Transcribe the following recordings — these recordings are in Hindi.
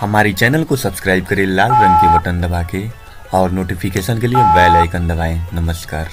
हमारी चैनल को सब्सक्राइब करें, लाल रंग के बटन दबा के और नोटिफिकेशन के लिए बेल आइकन दबाएँ। नमस्कार।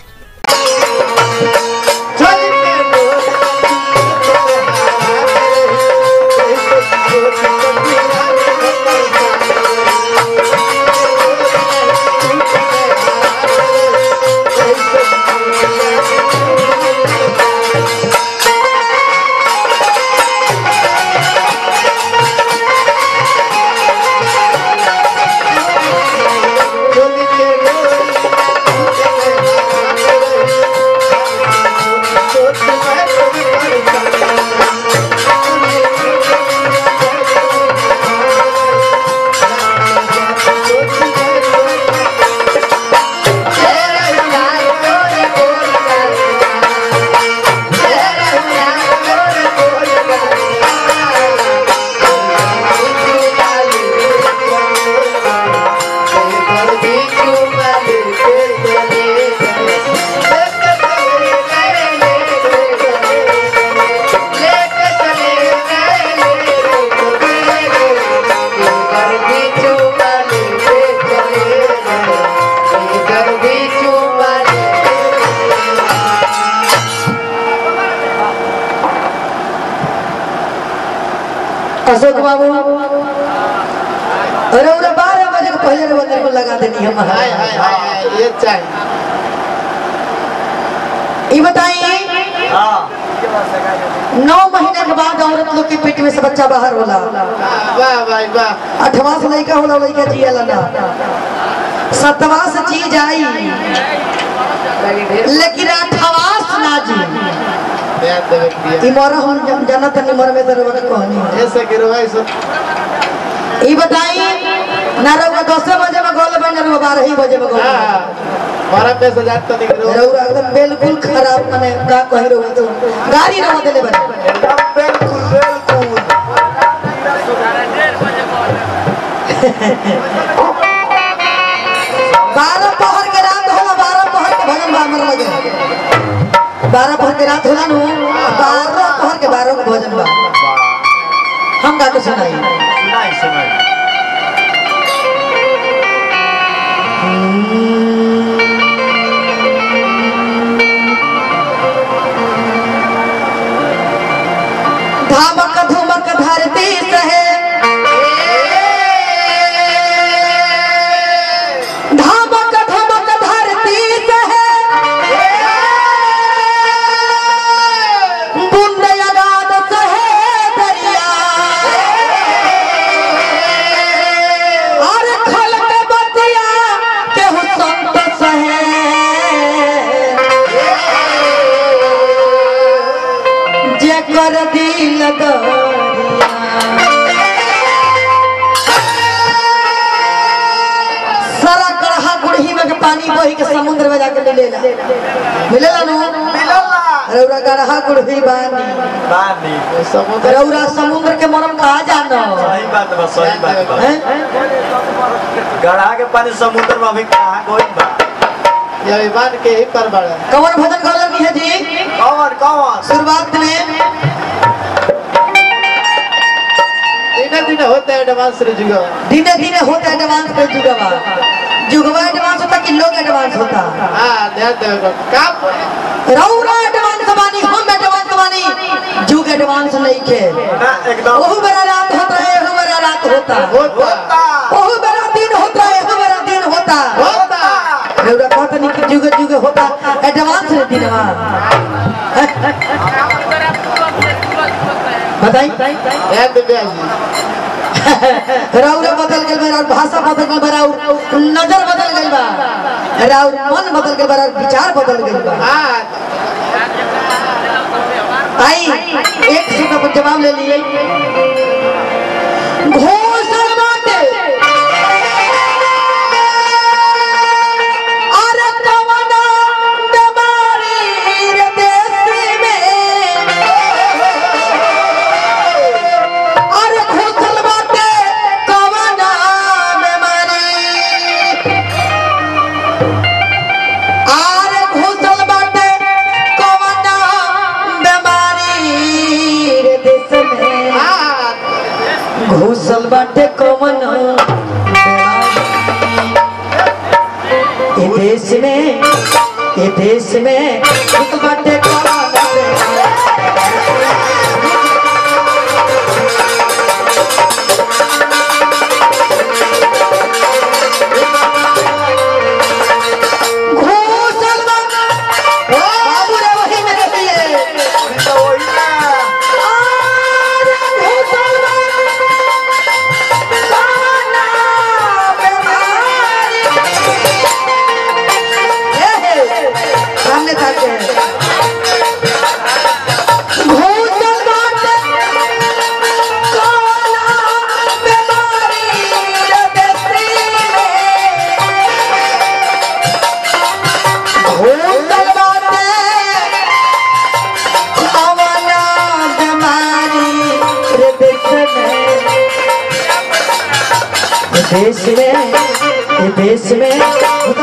देनी हम हाय हाय हाय हाय, ये चाहिए ये बताइए नौ महीने के बाद औरत लोग के पेट में से बच्चा बाहर होला वाह भाई वाह अठवा से लड़का होला लड़का जिया ना सतवा से चीज़ आई लेकिन अठवा ना जी ध्यान देवे के लिए ई मोर हम जन- जनत नहीं मोर में दरवा कहनी ऐसे गिरवाई सो ई बताई नारो का दस बजे में गोल बन रहा बारह ही बजे में गोल हाँ हमारा पैसा जाता नहीं गिरो रउरा एकदम बिल्कुल खराब माने का कहि रहो तो गाड़ी रहो देले बने एकदम बिल्कुल बिल्कुल। बारह पहर के रात होला बारह पहर के भजन बा लगे। बारह पहर के रात होला नु बारह पहर के बारह के भजन बा। हम गा के सुनाई। सुनाई सुनाई। Música में के समुद्र में जाके मिलेला। मिलेला नु? मिलला। रौरा गढ़ा गुड़ही बानी बानी समुद्र रौरा समुद्र के मरम कहा जानो? सही बात बा सही बात बा। हैं? गढ़ा के पानी समुद्र में अभी कहाँ गई बा? ये विमान के ही पर बड़ा। कवन भजन गौलर की है जी? कौन कौन? शुरुआत में। दिने दिने होता है एडवांस रे जुगा धीरे धीरे होता है एडवांस पे जुगवा जुगवा एडवांस होता कि लोग एडवांस होता? हाँ ध्यान देवे को रौरा एडवांस बानी हम एडवांस बानी जुग एडवांस नहीं के ना एकदम। ओहू बड़ा रात होता है एहू बड़ा रात होता। होता। ओहू बड़ा दिन होता है एहू बड़ा दिन होता। होता। रौरा कहता नहीं कि जुग जुग होता। एडवांस रे दिनवा बताई। ध्यान देवे राउर बदल गइल बा भाषा बदल गइल बा नज़र बदल गइल बा राउर मन बदल गइल बा विचार बदल गई बा। आई, एक सौ का जवाब ले लिए। घोषण बाटे कौन ये देश में ये देश में बाटे कौन देश में देश में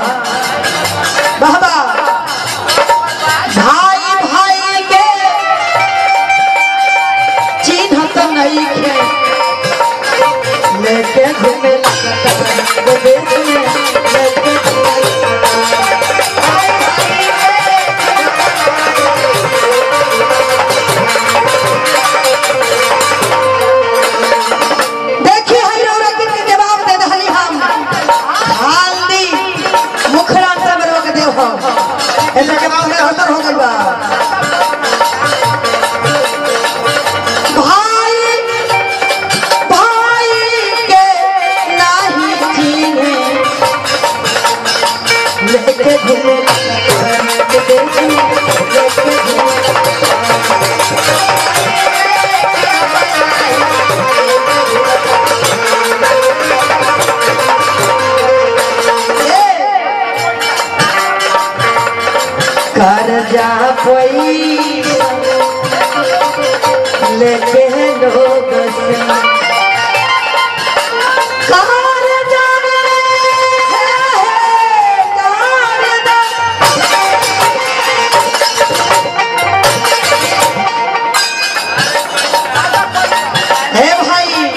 हे भाई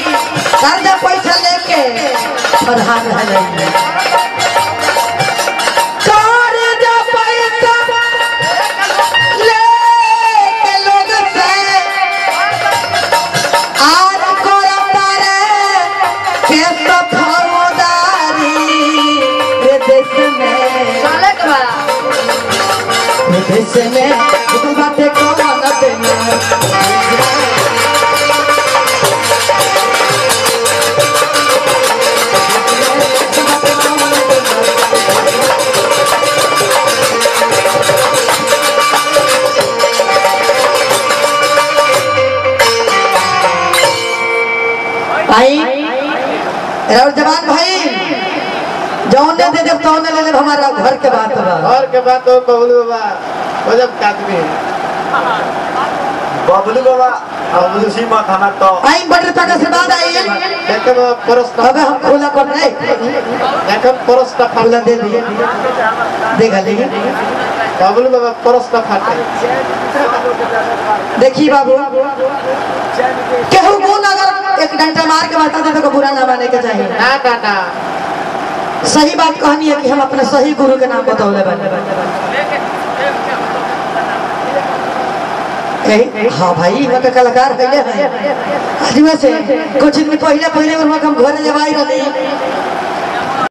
कर्जा पैसा लेके प्रधान है तू जवान भाई जौने दे देव तौने ले लेब हमारा घर के बात बा और के बात हो बबलू बाबा गजब का आदमी है बबलू बाबा हमार तो आई बड़ी तक से बात आई देखम परस्ता अबे हम खोला कर नहीं देखम परस्ता खोला दे दिए देखा देखी बबलू बाबा परस्ता फाटे देखी बाबू केहू गुण अगर एक डंडा मार के बता दे तो बुरा ना माने के चाहिए ना ना ना सही बात कहनी है कि हम अपने सही गुरु के नाम बतौले बने ए, हाँ भाई वहाँ का कलाकार है हैं? आज से कुछ दिन पहले पहले वहाँ हम घर जवाई रही